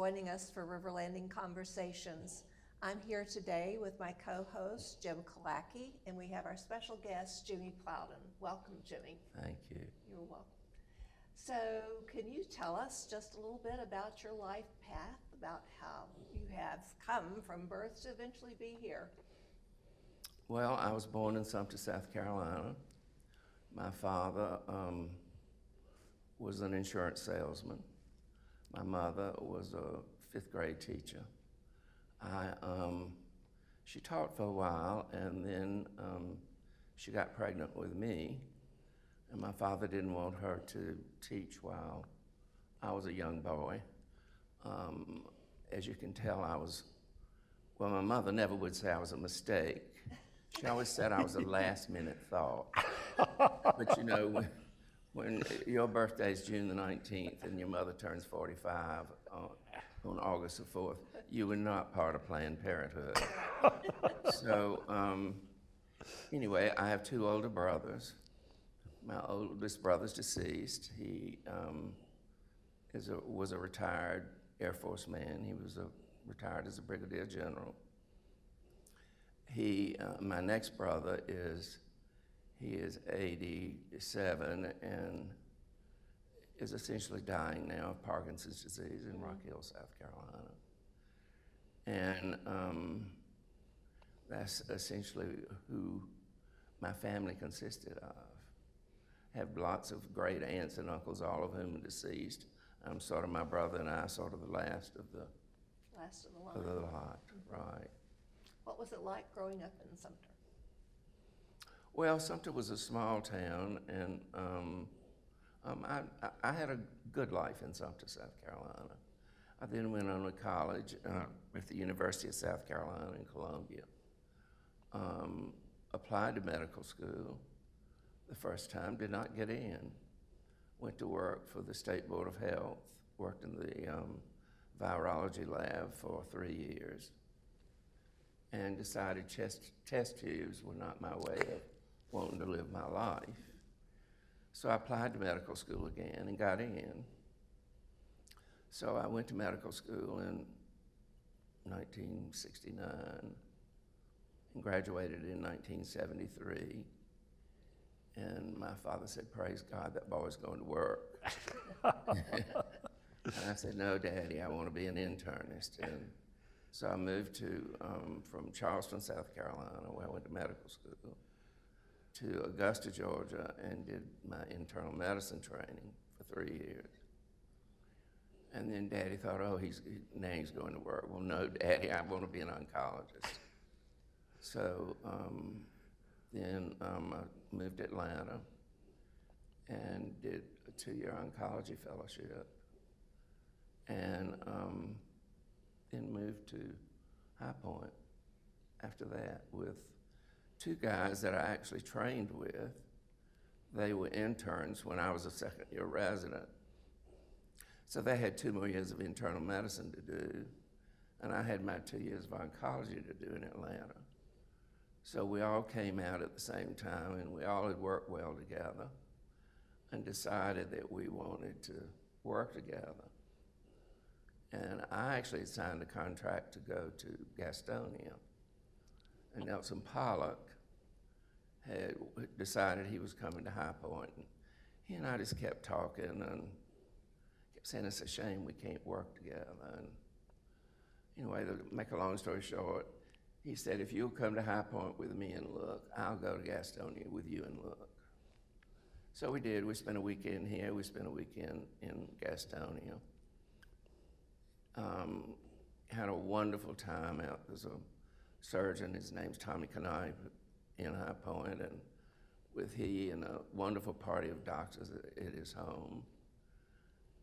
joining us for River Landing Conversations. I'm here today with my co-host, Jim Kalaki, and we have our special guest, Jimmy Plowden. Welcome, Jimmy. Thank you. You're welcome. So, can you tell us just a little bit about your life path, about how you have come from birth to eventually be here? Well, I was born in Sumter, South Carolina. My father um, was an insurance salesman. My mother was a fifth grade teacher. I, um, she taught for a while, and then um, she got pregnant with me, and my father didn't want her to teach while I was a young boy. Um, as you can tell, I was, well, my mother never would say I was a mistake. She always said I was a last minute thought. but you know, when, when your birthday is June the 19th and your mother turns 45 on, on August the 4th, you were not part of Planned Parenthood. so, um, anyway, I have two older brothers. My oldest brother's deceased. He um, is a, was a retired Air Force man. He was a, retired as a brigadier general. He, uh, my next brother is, he is 87 and is essentially dying now of Parkinson's disease in Rock Hill, South Carolina. And um, that's essentially who my family consisted of. Have lots of great aunts and uncles, all of whom are deceased. I'm sort of my brother and I, sort of the last of the Last of the line. of the lot, right? What was it like growing up in Sumter? Well, Sumter was a small town, and um, um, I, I, had a good life in Sumter, South Carolina. I then went on to college uh, at the University of South Carolina in Columbia. Um, applied to medical school the first time, did not get in. Went to work for the State Board of Health, worked in the um, virology lab for three years, and decided chest, test tubes were not my way of wanting to live my life. So I applied to medical school again and got in. So I went to medical school in 1969 and graduated in 1973. And my father said, Praise God, that boy's going to work. and I said, No, Daddy, I want to be an internist. And so I moved to, um, from Charleston, South Carolina, where I went to medical school, to Augusta, Georgia, and did my internal medicine training for three years. And then Daddy thought, oh, he's, he, now he's going to work. Well, no, Daddy, I want to be an oncologist. So um, then um, I moved to Atlanta and did a two-year oncology fellowship, and um, then moved to High Point after that with two guys that I actually trained with. They were interns when I was a second-year resident. So they had two more years of internal medicine to do, and I had my two years of oncology to do in Atlanta. So we all came out at the same time, and we all had worked well together and decided that we wanted to work together. And I actually signed a contract to go to Gastonia. And Nelson Pollock had decided he was coming to High Point. And he and I just kept talking and kept saying it's a shame we can't work together. And anyway, to make a long story short, he said, if you'll come to High Point with me and look, I'll go to Gastonia with you and look. So we did. We spent a weekend here. We spent a weekend in Gastonia. Um, had a wonderful time out. There's a surgeon, his name's Tommy Knipe in High Point, and with he and a wonderful party of doctors at, his home.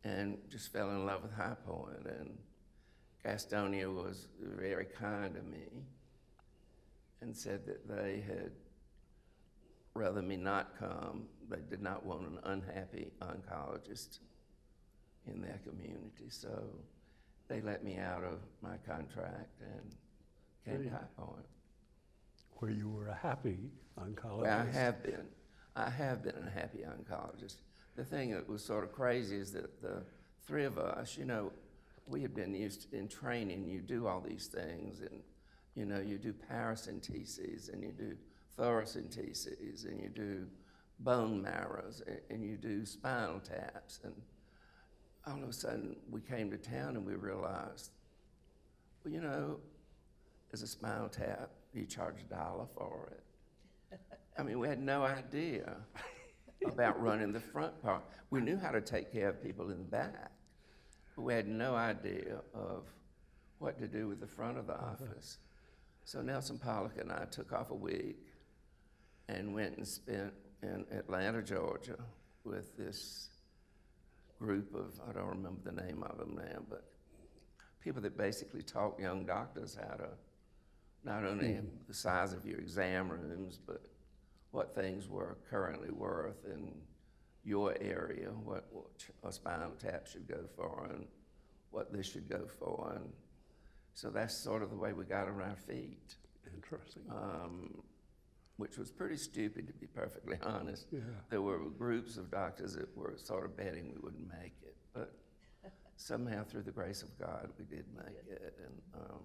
And just fell in love with High Point, and Gastonia was very kind to me and said that they had rather me not come. They did not want an unhappy oncologist in their community. So they let me out of my contract and to High Point. where you were a happy oncologist. Well, I have been. I have been a happy oncologist. The thing that was sort of crazy is that the three of us, you know, we had been used in training, you do all these things, and you know, you do paracenteses, and you do thoracenteses, and you do bone marrows, and, and you do spinal taps, and all of a sudden we came to town and we realized, well, you know, as a spinal tap, you charge a dollar for it. I mean, we had no idea about running the front part. We knew how to take care of people in the back, but we had no idea of what to do with the front of the office. So Nelson Pollock and I took off a week and went and spent in Atlanta, Georgia, with this group of, I don't remember the name of them now, but people that basically taught young doctors how to not only the size of your exam rooms, but what things were currently worth in your area, what, what a spinal tap should go for, and what this should go for. And so that's sort of the way we got on our feet, Interesting. um, which was pretty stupid, to be perfectly honest. Yeah. There were groups of doctors that were sort of betting we wouldn't make it, but somehow, through the grace of God, we did make it. And um,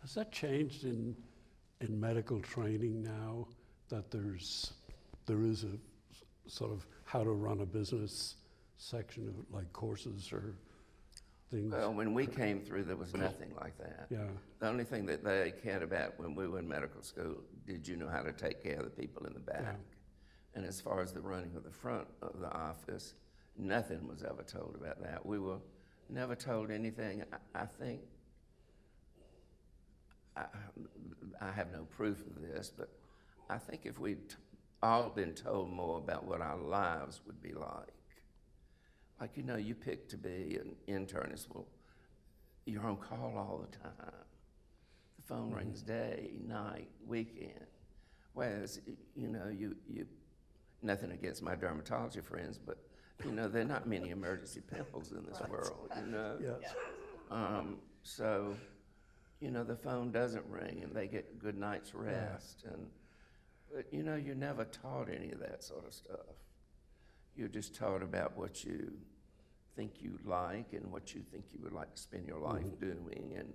Has that changed in, in medical training now, that there's, there is a sort of how to run a business section of like courses or things? well, when we came through, there was nothing like that. Yeah, The only thing that they cared about when we were in medical school, did you know how to take care of the people in the back? And as far as the running of the front of the office, nothing was ever told about that. We were never told anything. I, I think, I, I have no proof of this, but I think if we'd all been told more about what our lives would be like, like, you know, you pick to be an internist, well, you're on call all the time. The phone rings day, night, weekend. Whereas, you know, you, you, nothing against my dermatology friends, but, you know, there are not many emergency pimples in this world, you know? yes, Um, so, you know, the phone doesn't ring and they get a good night's rest. And, but, you know, you're never taught any of that sort of stuff. You're just taught about what you think you like and what you think you would like to spend your life doing. And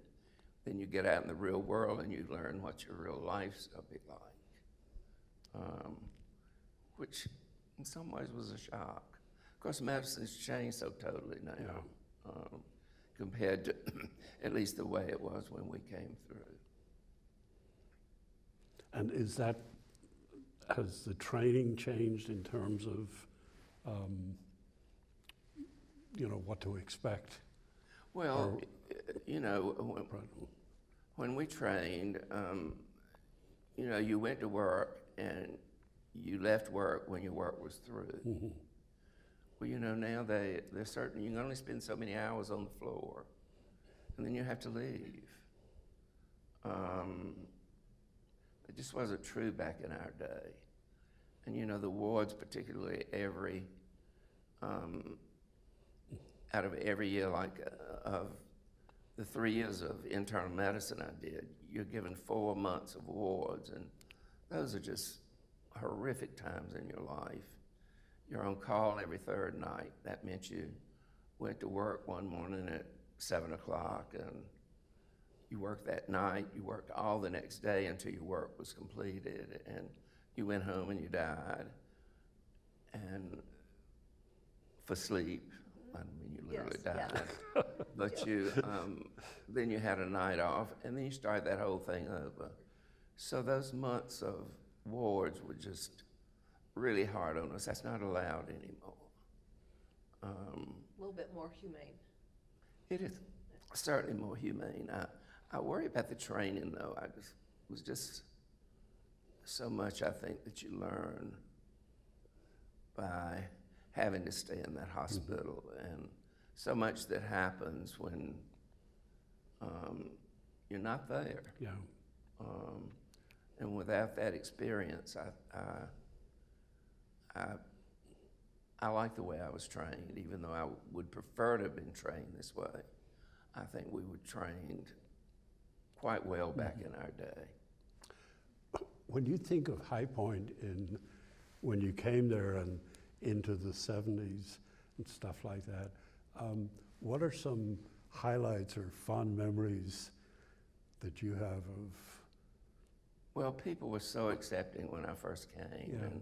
then you get out in the real world and you learn what your real life's gonna be like. Um, which in some ways was a shock. Of course, medicine's changed so totally now Yeah. um, compared to at least the way it was when we came through. and is that, has the training changed in terms of, um, you know, what to expect? Well, Or- you know, when, when we trained, um, you know, you went to work and you left work when your work was through. Mhm. Well, you know, now they, they're certain, you can only spend so many hours on the floor, and then you have to leave. Um, it just wasn't true back in our day. And, you know, the wards, particularly every, um, out of every year, like, uh, of the three years of internal medicine I did, you're given four months of wards, and those are just horrific times in your life. You're on call every third night. That meant you went to work one morning at seven o'clock and you worked that night, you worked all the next day until your work was completed, and you went home and you died. And for sleep, I mean, you literally Yes, died. But you, um, then you had a night off, and then you started that whole thing over. So those months of wards were just really hard on us. That's not allowed anymore. Um, A little bit more humane. it is certainly more humane. I, I worry about the training, though. I just was just so much I think that you learn by having to stay in that hospital, and so much that happens when um, you're not there. Yeah, Um, and without that experience, I, I, I, I like the way I was trained, even though I would prefer to have been trained this way. I think we were trained quite well back in our day. when you think of High Point in, when you came there and into the seventies and stuff like that, um, what are some highlights or fond memories that you have of? Well, people were so accepting when I first came, Yeah. and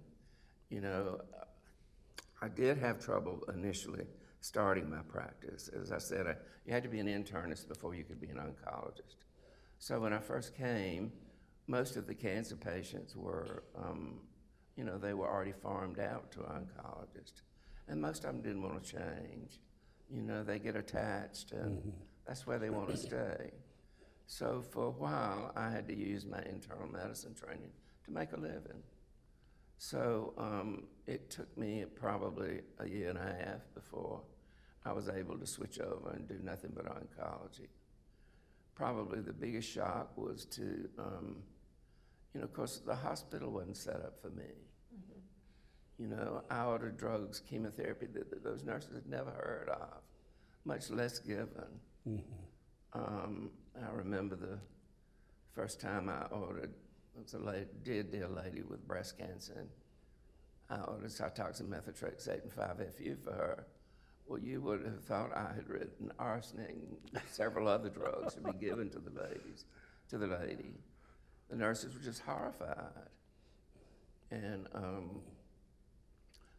you know, I did have trouble initially starting my practice. As I said, I, you had to be an internist before you could be an oncologist. So when I first came, most of the cancer patients were, um, you know, they were already farmed out to oncologists, and most of them didn't want to change. You know, they get attached, and that's where they want to stay. So for a while, I had to use my internal medicine training to make a living. So um, it took me probably a year and a half before I was able to switch over and do nothing but oncology. Probably the biggest shock was to, um, you know, of course, the hospital wasn't set up for me. You know, I ordered drugs, chemotherapy that, that those nurses had never heard of, much less given. Um, I remember the first time I ordered, it was a lady, dear, dear lady with breast cancer, and I ordered Cytoxan methotrexate and 5-FU for her. Well, you would have thought I had written arsenic and several other drugs to be given to the ladies, to the lady. The nurses were just horrified. And um,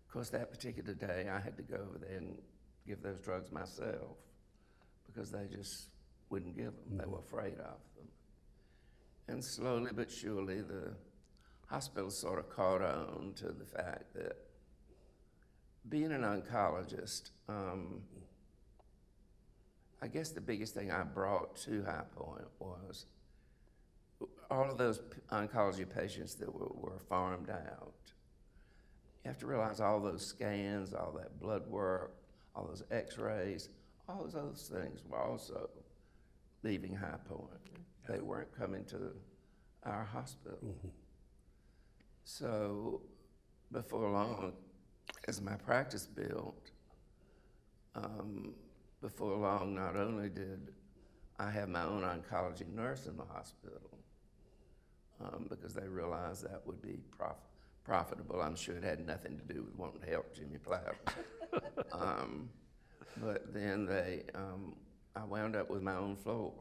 of course, that particular day, I had to go over there and give those drugs myself because they just wouldn't give them. They were afraid of them. And slowly but surely, the hospital sort of caught on to the fact that being an oncologist, um, I guess the biggest thing I brought to High Point was all of those oncology patients that were, were farmed out. You have to realize all those scans, all that blood work, all those x-rays, all of those things were also leaving High Point. They weren't coming to our hospital. So before long, as my practice built, um, before long, not only did I have my own oncology nurse in the hospital, um, because they realized that would be prof- profitable. I'm sure it had nothing to do with wanting to help Jimmy Platt. um, but then they, um, I wound up with my own floor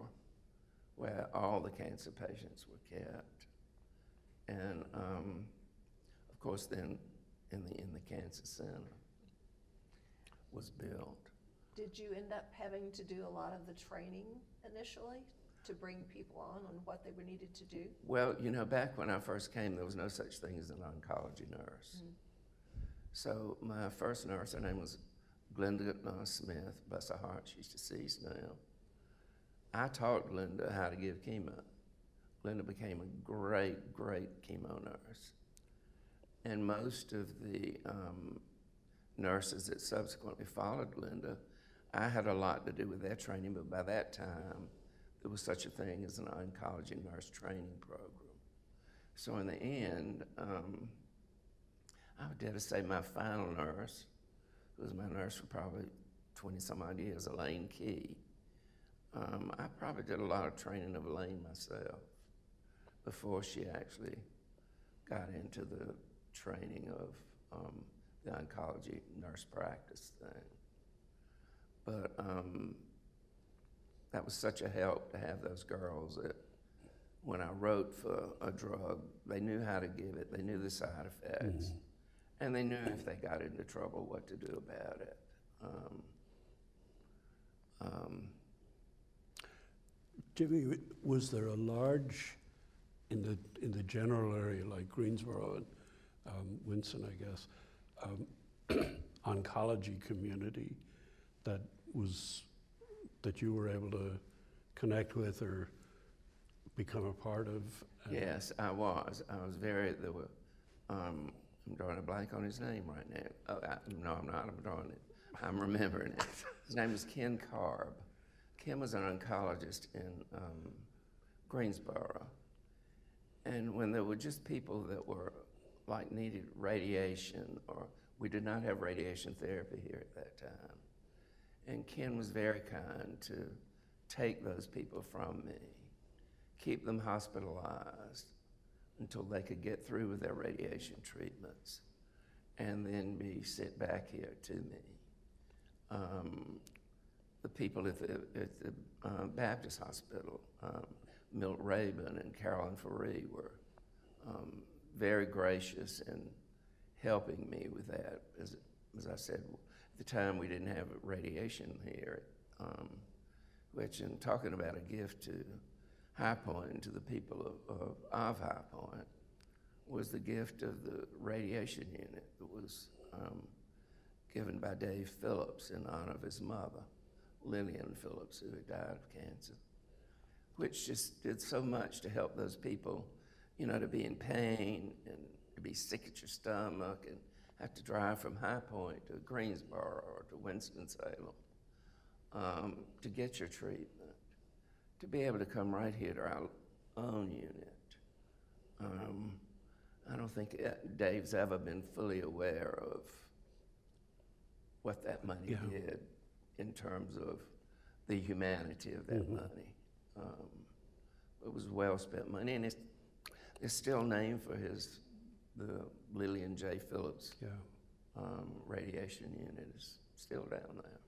where all the cancer patients were kept. And um, of course, then in the, in the cancer center was built. Did you end up having to do a lot of the training initially to bring people on on what they were needed to do? Well, you know, back when I first came, there was no such thing as an oncology nurse. So my first nurse, her name was Glenda uh, Smith, bless her heart, she's deceased now. I taught Linda how to give chemo. Linda became a great, great chemo nurse. And most of the um, nurses that subsequently followed Linda, I had a lot to do with their training, but by that time, there was such a thing as an oncology nurse training program. So in the end, um, I would dare to say my final nurse, who was my nurse for probably 20 some odd years, Elaine Key. Um, I probably did a lot of training of Elaine myself before she actually got into the training of um, the oncology nurse practice thing. But um, that was such a help to have those girls that when I wrote for a drug, they knew how to give it, they knew the side effects, and they knew if they got into trouble what to do about it. Um, um, Jimmy, was there a large, in the, in the general area like Greensboro and um, Winston, I guess, um, oncology community that was, that you were able to connect with or become a part of? Yes, I was. I was very, there were, um, I'm drawing a blank on his name right now. Oh, I, no, I'm not. I'm drawing it. I'm remembering it. His name is Ken Carb. Ken was an oncologist in um, Greensboro. And when there were just people that were like needed radiation, or we did not have radiation therapy here at that time. And Ken was very kind to take those people from me, keep them hospitalized until they could get through with their radiation treatments, and then be sent back here to me. Um, the people at the, at the uh, Baptist Hospital, um, Milt Rabin and Carolyn Faree were um, very gracious in helping me with that. As, as I said, at the time we didn't have radiation here, um, which in talking about a gift to High Point and to the people of, of, of High Point was the gift of the radiation unit that was um, given by Dave Phillips in honor of his mother, Lillian Phillips, who had died of cancer, which just did so much to help those people, you know, to be in pain and to be sick at your stomach and have to drive from High Point to Greensboro or to Winston-Salem um, to get your treatment, to be able to come right here to our own unit. Um, I don't think uh, Dave's ever been fully aware of what that money Yeah. did in terms of the humanity of that money. Um, it was well spent money, and it's, it's still named for his the Lillian J. Phillips Yeah. um, radiation unit is still down there.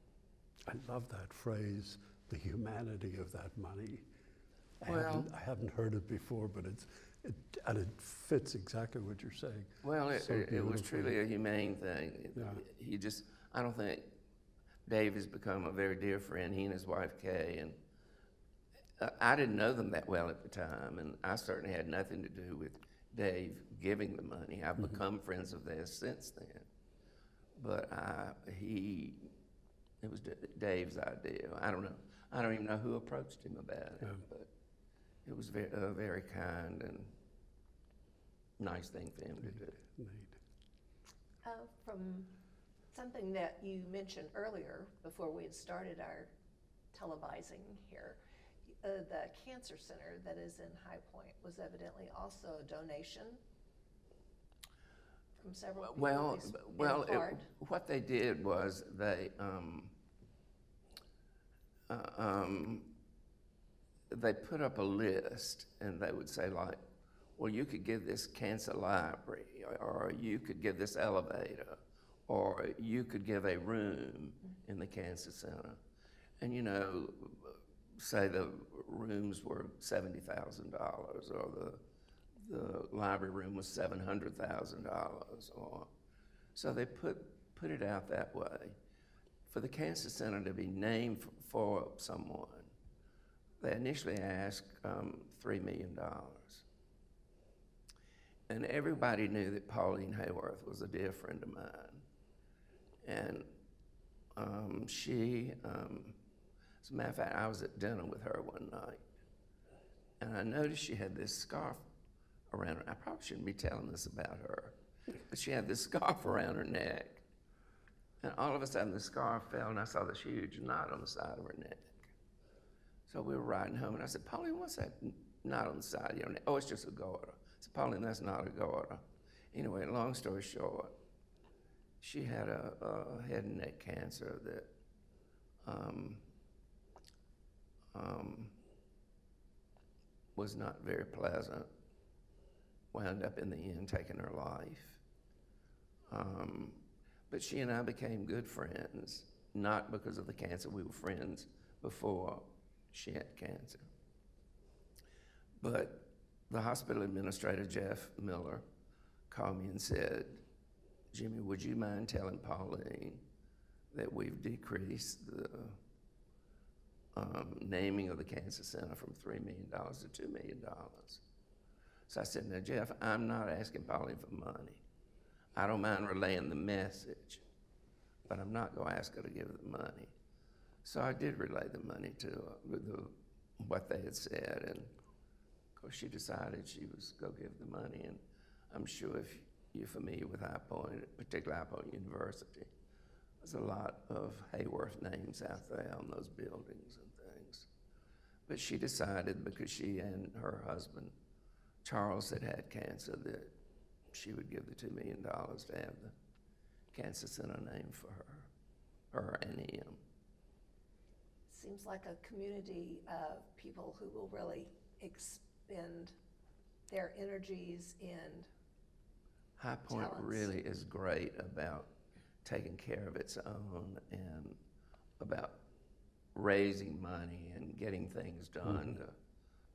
I love that phrase, the humanity of that money. I, Well- haven't, I haven't heard it before, but it's, it, and it fits exactly what you're saying. Well, it, So it, it was truly a humane thing. Yeah. He just, I don't think, Dave has become a very dear friend, he and his wife Kay, and uh, I didn't know them that well at the time, and I certainly had nothing to do with Dave giving the money. I've Mm-hmm. become friends of theirs since then. But I, he, it was D- Dave's idea. I don't know. I don't even know who approached him about it, Yeah. but it was very, a very kind and nice thing for him to do. Neat. Uh, From something that you mentioned earlier, before we had started our televising here, uh, the cancer center that is in High Point was evidently also a donation from several people. Well, at least in well, it, what they did was they, um, uh, um, they put up a list and they would say like, well, you could give this cancer library, or, or you could give this elevator, or you could give a room in the cancer center. And you know, say the rooms were seventy thousand dollars, or the the library room was seven hundred thousand dollars, or so they put put it out that way. For the cancer center to be named for someone, they initially asked um, three million dollars, and everybody knew that Pauline Hayworth was a dear friend of mine, and um, she. Um, as a matter of fact, I was at dinner with her one night, and I noticed she had this scarf around her. I probably shouldn't be telling this about her, but she had this scarf around her neck. And all of a sudden, the scarf fell, and I saw this huge knot on the side of her neck. So we were riding home, and I said, Pauline, what's that knot on the side of your neck? Oh, it's just a garter. I said, Pauline, that's not a garter. Anyway, long story short, she had a, a head and neck cancer that um, um, was not very pleasant. Wound up in the end taking her life. Um, but she and I became good friends, not because of the cancer. We were friends before she had cancer. But the hospital administrator, Jeff Miller, called me and said, Jimmy, would you mind telling Pauline that we've decreased the um, naming of the cancer center from $3 million to $2 million? So I said, now, Jeff, I'm not asking Pauline for money. I don't mind relaying the message, but I'm not going to ask her to give the money. So I did relay the money to uh, the, what they had said, and of course she decided she was going to give the money. And I'm sure if you're familiar with High Point, particularly High Point University, there's a lot of Hayworth names out there on those buildings and things. But she decided because she and her husband, Charles, had had cancer, that she would give the $2 million to have the cancer center named for her, her and him. Seems like a community of people who will really expend their energies in, High Point Talents. really is great about taking care of its own and about raising money and getting things done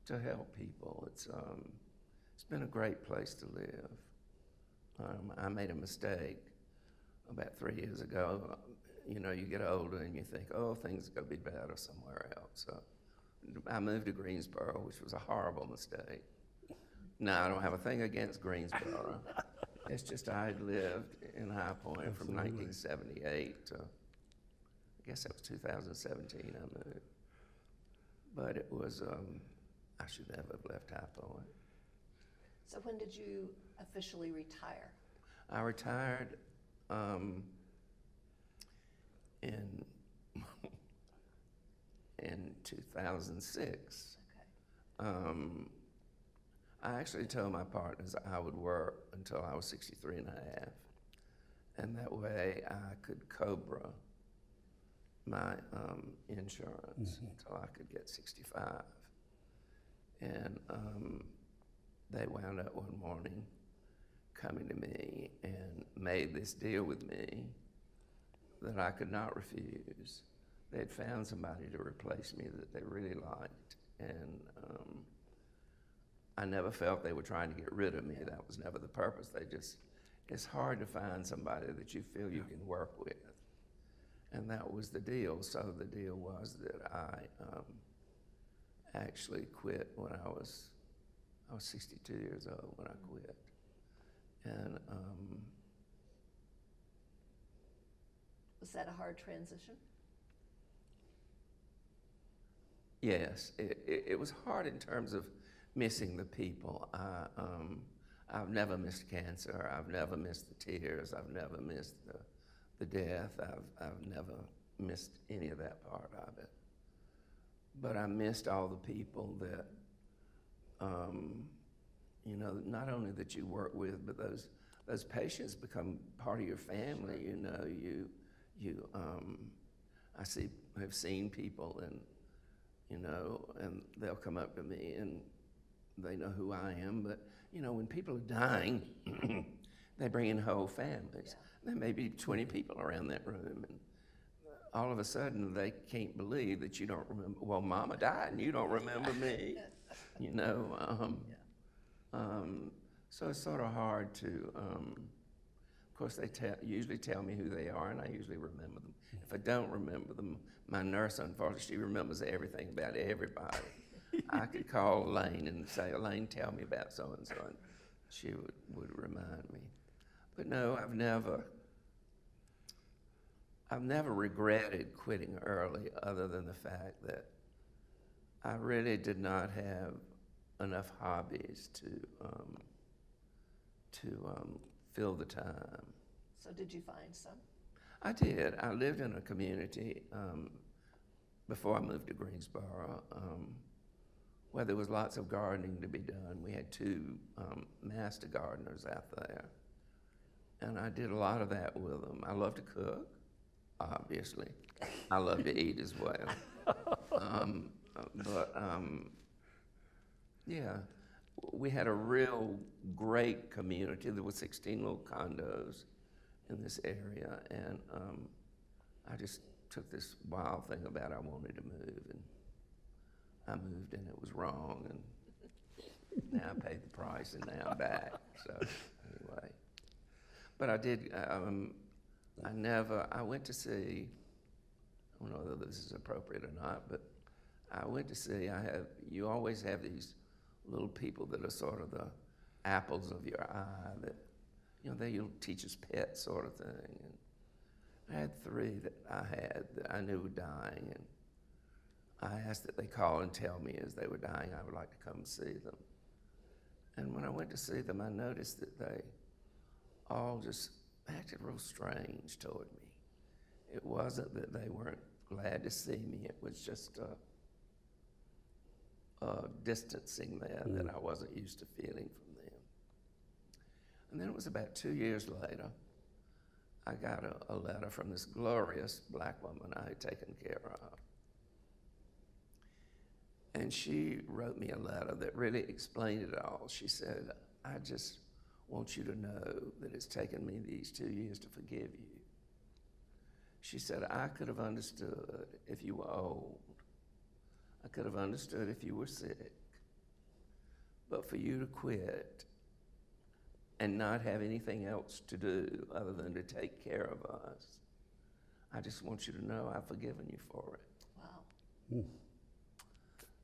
to, to help people. It's, um, it's been a great place to live. Um, I made a mistake about three years ago. You know, you get older and you think, oh, things are going to be better somewhere else. So I moved to Greensboro, which was a horrible mistake. No, I don't have a thing against Greensboro. it's just I had lived in High Point from Absolutely. 1978 to, I guess that was 2017 I moved. But it was, um, I should never have left High Point. So when did you officially retire? I retired um, in in 2006. Okay. Um, I actually told my partners I would work until I was 63 and a half. And that way I could Cobra my um, insurance until I could get 65. And um, they wound up one morning coming to me and made this deal with me that I could not refuse. They had found somebody to replace me that they really liked. And um, I never felt they were trying to get rid of me. That was never the purpose. They just, it's hard to find somebody that you feel you can work with. And that was the deal. So the deal was that I um, actually quit when I was, I was 62 years old when I quit. And um, Was that a hard transition? Yes, it, it, it was hard in terms of missing the people. I, um, I've never missed cancer. I've never missed the tears. I've never missed the, the death. I've, I've never missed any of that part of it. But I missed all the people that, um, you know, not only that you work with, but those those patients become part of your family. You know, you you. Um, I see. Have seen people and you know, and they'll come up to me and they know who I am. But, you know, when people are dying, they bring in whole families. There may be 20 people around that room, and all of a sudden they can't believe that you don't remember. Well, Mama died and you don't remember me, you know. Um, um, so it's sort of hard to. Um, of course, they tell, usually tell me who they are, and I usually remember them. If I don't remember them, my nurse, unfortunately, she remembers everything about everybody. I could call Elaine and say, Elaine, tell me about so and so, and she would, would remind me. But no, I've never, I've never regretted quitting early, other than the fact that I really did not have enough hobbies to um, to um, fill the time. So did you find some? I did. I lived in a community um, before I moved to Greensboro um, where there was lots of gardening to be done. We had two um, master gardeners out there, and I did a lot of that with them. I love to cook, obviously. I love to eat as well. Um, but um, yeah, we had a real great community. There were 16 little condos in this area, and um, I just took this wild thing about I wanted to move, and I moved, and it was wrong, and now I paid the price, and now I'm back. So anyway, but I did. Um, I never. I went to see. I don't know whether this is appropriate or not, but I went to see. I have. You always have these little people that are sort of the apples of your eye that you know, they you'll teach us pets sort of thing. And I had three that I had that I knew were dying, and I asked that they call and tell me as they were dying I would like to come and see them. And when I went to see them, I noticed that they all just acted real strange toward me. It wasn't that they weren't glad to see me, it was just a, a distancing there that mm. I wasn't used to feeling from them. And then it was about two years later, I got a, a letter from this glorious black woman I had taken care of. And she wrote me a letter that really explained it all. She said, I just want you to know that it's taken me these two years to forgive you. She said, I could have understood if you were old. I could have understood if you were sick. But for you to quit and not have anything else to do other than to take care of us, I just want you to know I've forgiven you for it. Wow.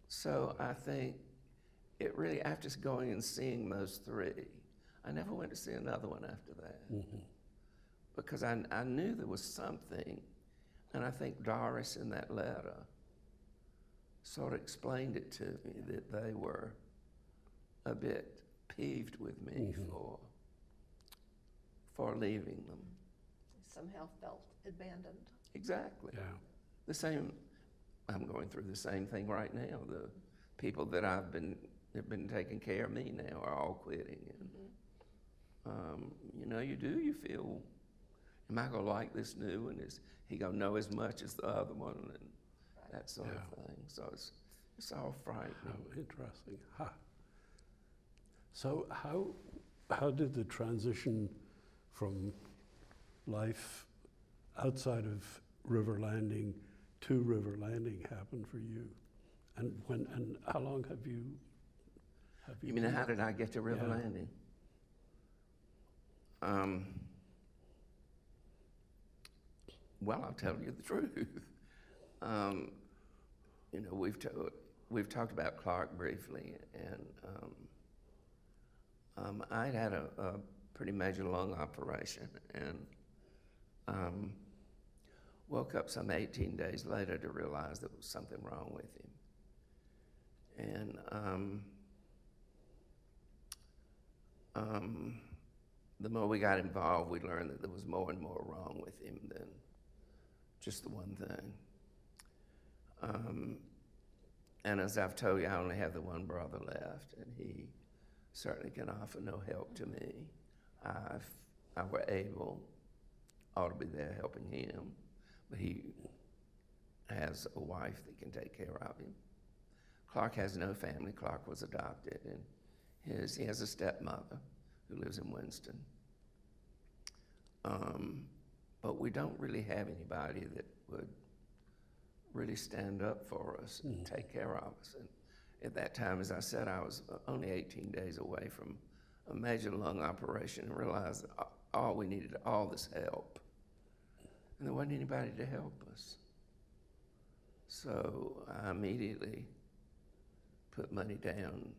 So I think it really, after going and seeing those three, I never went to see another one after that. Mm-hmm. Because I, I knew there was something, and I think Doris in that letter sort of explained it to me that they were a bit peeved with me mm-hmm. for, for leaving them. Somehow felt abandoned. Exactly. Yeah. The same, I'm going through the same thing right now. The people that I've been, have been taking care of me now are all quitting. And, um, you know, you do, you feel, am I going to like this new one? Is he going to know as much as the other one? And that sort Yeah. of thing. So it's, it's all frightening. How interesting. Ha. So how, how did the transition from life outside of River Landing to River Landing happened for you? And when, and how long have you, have you? You mean, been- how did I get to River Yeah. Landing? Um, well, I'll tell you the truth. Um, you know, we've, to, we've talked about Clark briefly, and um, um, I'd had a, a pretty major lung operation, and um, woke up some 18 days later to realize there was something wrong with him. And um, um, the more we got involved, we learned that there was more and more wrong with him than just the one thing. Um, and as I've told you, I only have the one brother left, and he certainly can offer no help to me. I've, I were able, ought to be there helping him, he has a wife that can take care of him. Clark has no family. Clark was adopted, and his, he has a stepmother who lives in Winston. Um, but we don't really have anybody that would really stand up for us and take care of us. And at that time, as I said, I was only 18 days away from a major lung operation and realized all we needed, all this help. And there wasn't anybody to help us. So I immediately put money down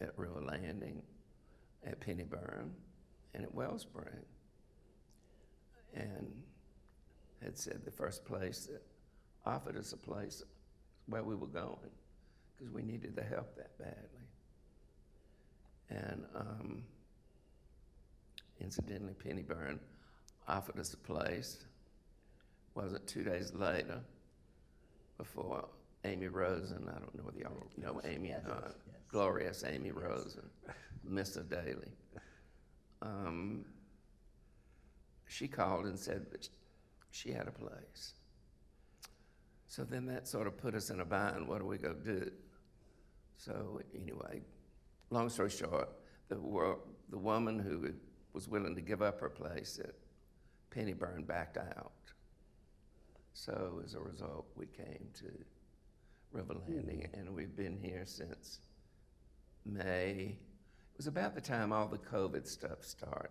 at River Landing, at Pennyburn, and at Wellspring. And had said the first place that offered us a place where we were going because we needed the help that badly. And um, incidentally, Pennyburn offered us a place. Wasn't two days later before Amy Rosen, I don't know whether y'all know Amy or not, glorious Amy Rosen, Mr. Daly. Um, she called and said that she had a place. So then that sort of put us in a bind. What are we going to do? So anyway, long story short, the, the woman who was willing to give up her place at Pennyburn backed out. So as a result, we came to River Landing, hmm. and we've been here since May. It was about the time all the COVID stuff started.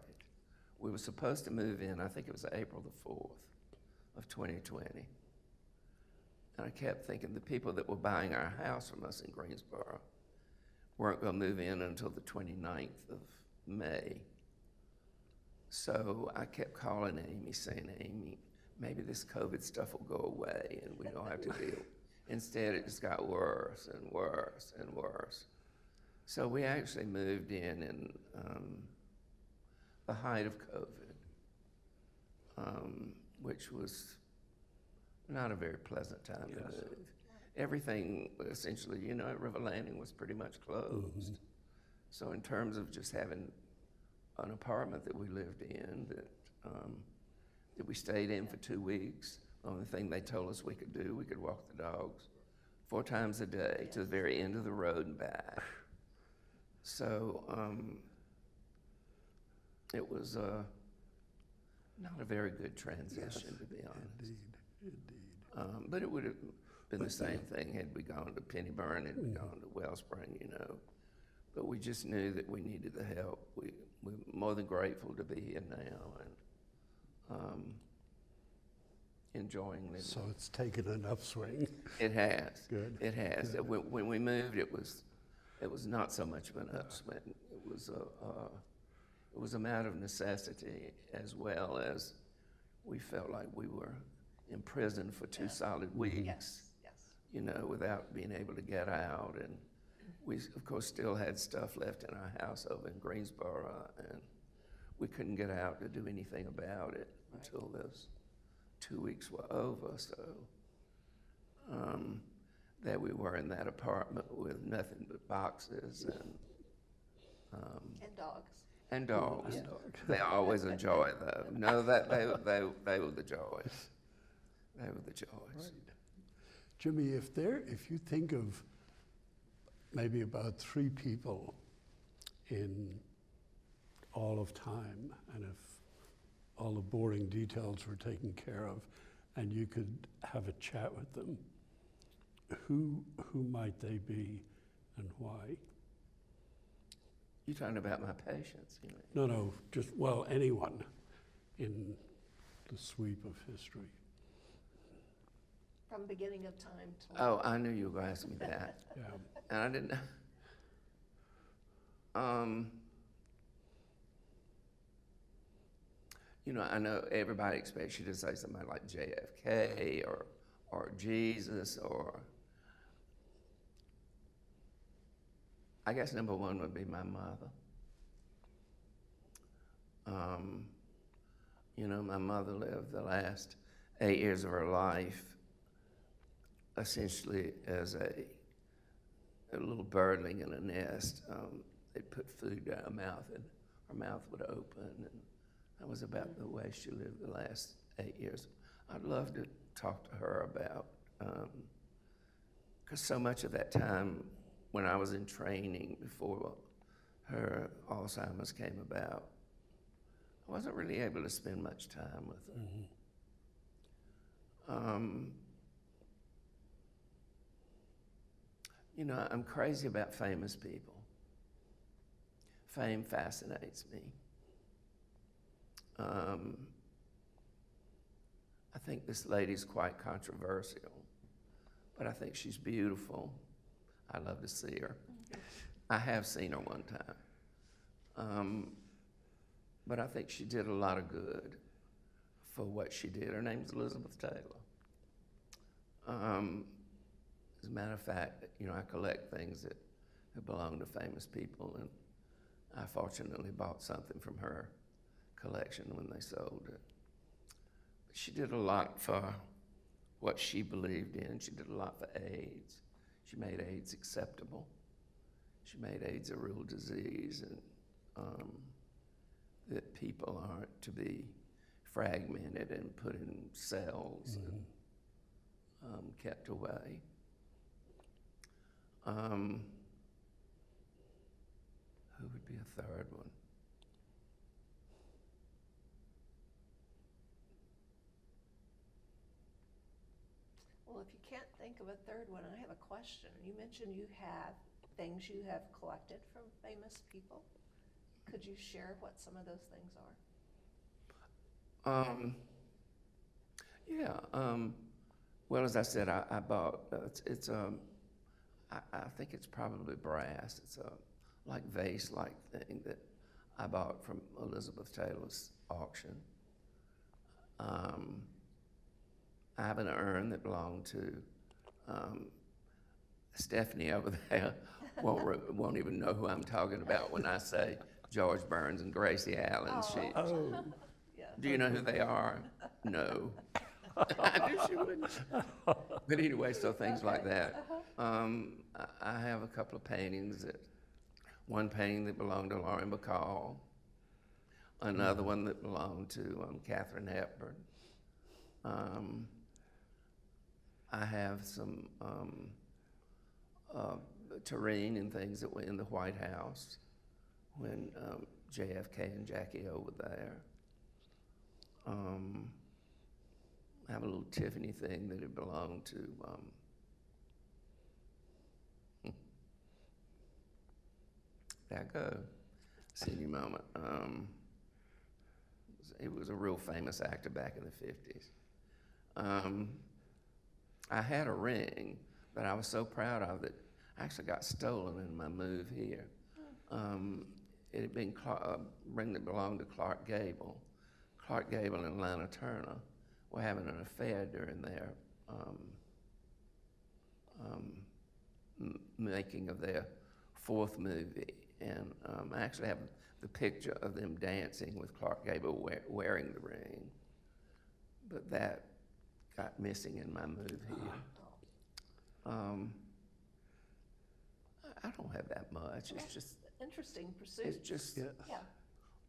We were supposed to move in, I think it was April the 4th of 2020. And I kept thinking the people that were buying our house from us in Greensboro weren't going to move in until the 29th of May. So I kept calling Amy, saying, Amy, maybe this COVID stuff will go away and we don't have to deal. Instead, it just got worse and worse and worse. So we actually moved in in um, the height of COVID, um, which was not a very pleasant time to move. Everything essentially, you know, at River Landing was pretty much closed. So in terms of just having an apartment that we lived in that, um, that we stayed in for two weeks, the only thing they told us we could do, we could walk the dogs four times a day to the very end of the road and back. So um, it was uh, not a very good transition, to be honest. Indeed, indeed. Um, but it would have been the same thing had we gone to Pennyburn, had we gone to Wellspring, you know. But we just knew that we needed the help. We, we're more than grateful to be here now and um, enjoying it. So it's taken an upswing. It has. Good, It has. When, when we moved, it was, it was not so much of an upswing. It was a, uh, it was a matter of necessity as well as we felt like we were in prison for two solid weeks Yes, yes. you know, without being able to get out. And we, of course, still had stuff left in our house over in Greensboro, and we couldn't get out to do anything about it until those two weeks were over. So um, there we were in that apartment with nothing but boxes and um, And dogs. and dogs. And dogs. They always enjoy though. No, that they they they were the joys. They were the joys. Jimmy, if there, if you think of maybe about three people in all of time, and if all the boring details were taken care of, and you could have a chat with them, who who might they be, and why? You're talking about my patients? You mean? No, no, just well, anyone in the sweep of history. From beginning of time to. Oh, I knew you were going to ask me that, Yeah. and I didn't. Um, you know, I know everybody expects you to say somebody like JFK or or Jesus or. I guess number one would be my mother. Um, you know, my mother lived the last eight years of her life essentially as a, a little birdling in a nest. Um, they'd put food down her mouth and her mouth would open. And that was about the way she lived the last eight years. I'd love to talk to her about, because so much of that time when I was in training before her Alzheimer's came about, I wasn't really able to spend much time with her. Um, You know, I'm crazy about famous people. Fame fascinates me. Um, I think this lady's quite controversial, but I think she's beautiful. I love to see her. I have seen her one time. Um, but I think she did a lot of good for what she did. Her name's Elizabeth Taylor. Um, as a matter of fact, you know, I collect things that, that belong to famous people, and I fortunately bought something from her collection when they sold it. But she did a lot for what she believed in. She did a lot for AIDS. She made AIDS acceptable. She made AIDS a real disease, and um, that people aren't to be fragmented and put in cells and um, kept away. Um, who would be a third one? Well, if you can't think of a third one, I have a question. You mentioned you have things you have collected from famous people. Could you share what some of those things are? Um, yeah. Um, well, as I said, I, I bought. Uh, it's, it's um, I, I think it's probably brass. It's a like vase-like thing that I bought from Elizabeth Taylor's auction. Um, I have an urn that belonged to um, Stephanie over there. won't re- won't even know who I'm talking about when I say George Burns and Gracie Allen. She, Oh, Yeah. do you know who they are? No. I knew she wouldn't. But anyway, so things like that. Um, I, I have a couple of paintings that, one painting that belonged to Lauren Bacall, another one that belonged to um, Katharine Hepburn. Um, I have some um, uh, terrain and things that were in the White House when um, JFK and Jackie O were there. Um, I have a little Tiffany thing that it belonged to. Um, there I go. Senior moment. Um, he was a real famous actor back in the 50s. Um, I had a ring that I was so proud of that actually got stolen in my move here. Um, it had been a ring that belonged to Clark Gable. Clark Gable and Lana Turner were having an affair during their um, um, making of their fourth movie. And um, I actually have the picture of them dancing with Clark Gable wear, wearing the ring. But that got missing in my move here. Um, I- I don't have that much. It's just, Interesting it's just Yeah. Yeah,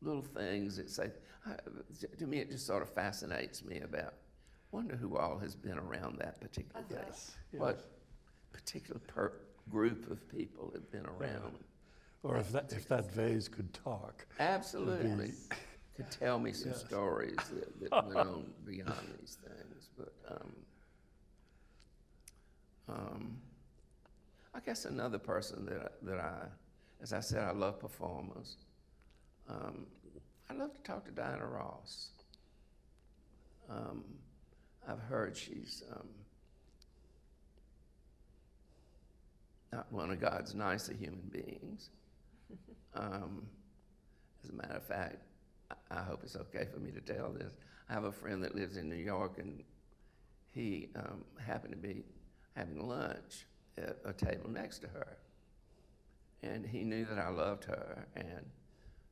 little things that say, I- to me, it just sort of fascinates me about, wonder who all has been around that particular Uh-huh. place. Yes, What particular per, group of people have been around. Or if that, if that vase could talk. Absolutely. Could tell me some Yes. stories that, that went on beyond these things, but, um, um, I guess another person that, I- that I, as I said, I love performers. Um, I love to talk to Diana Ross. Um, I've heard she's, um, not one of God's nicer human beings. Um, as a matter of fact, I, hope it's okay for me to tell this. I have a friend that lives in New York, and he um, happened to be having lunch at a table next to her. And he knew that I loved her, and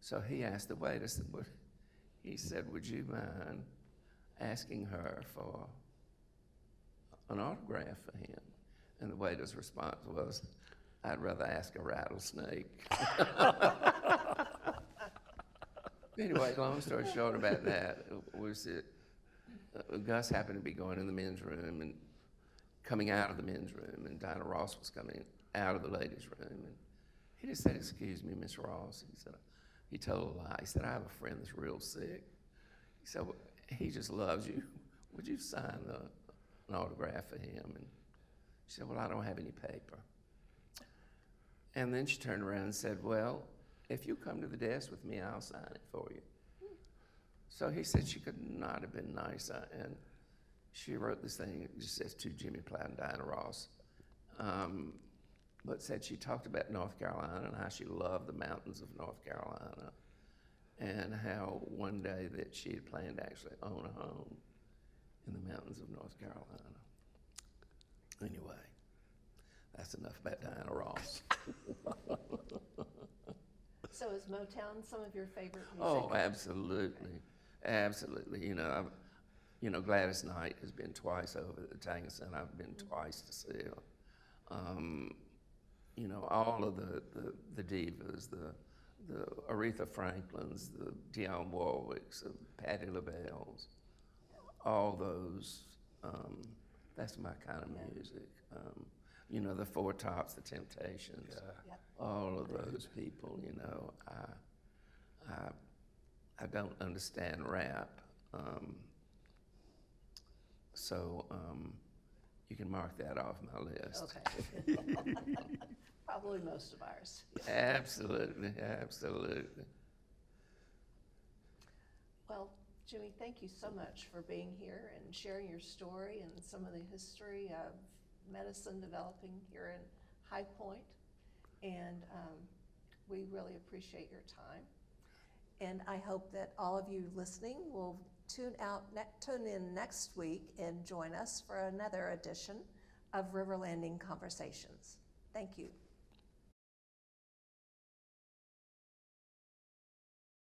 so he asked the waiter, he said, Would you mind asking her for an autograph for him? And the waiter's response was, I'd rather ask a rattlesnake. anyway, long story short about that was that uh, Gus happened to be going in the men's room and coming out of the men's room, and Diana Ross was coming out of the ladies' room. And he just said, Excuse me, Miss Ross. He said, He told a lie. He said, I have a friend that's real sick. He said, well, He just loves you. Would you sign an autograph for him? And she said, Well, I don't have any paper. And then she turned around and said, Well, if you come to the desk with me, I'll sign it for you. So he said she could not have been nicer. And she wrote this thing, it just says to Jimmy Plowden Diana Ross. Um, but said she talked about North Carolina and how she loved the mountains of North Carolina and how one day that she had planned to actually own a home in the mountains of North Carolina. Anyway, that's enough about Diana Ross. so is Motown some of your favorite music? Oh, absolutely, absolutely. You know, I've, you know, Gladys Knight has been twice over at the Tanger Center. I've been twice to see her. Um, you know, all of the, the, the divas, the the Aretha Franklins, the Dionne Warwicks, the Patti LaBelle's, all those. Um, that's my kind of music. Um, you know, the Four Tops, the Temptations Yep. all of those people, you know, I, I, I don't understand rap. Um, so um, you can mark that off my list. Okay. Probably most of ours. Absolutely, absolutely. Well, Jimmy, thank you so much for being here and sharing your story and some of the history of medicine developing here in High Point. And um, we really appreciate your time. And I hope that all of you listening will tune out, ne- tune in next week and join us for another edition of River Landing Conversations. Thank you.